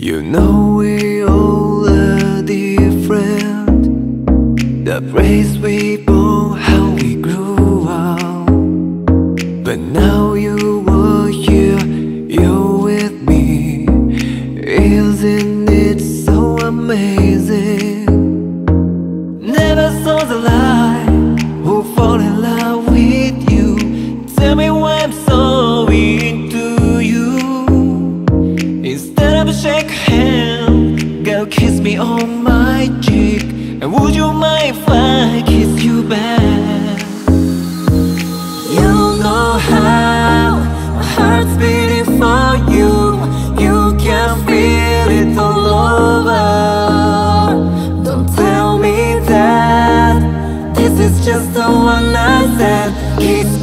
You know we all are different. The place we born, how we grew up. But now you are here, you're with me. Isn't it so amazing? Never saw the light who fall in love with you. Tell me why I'm so Girl kiss me on my cheek And would you mind if I kiss you back? You know how my heart's beating for you. You can feel it all over. Don't tell me that this is just the one night stand. Kiss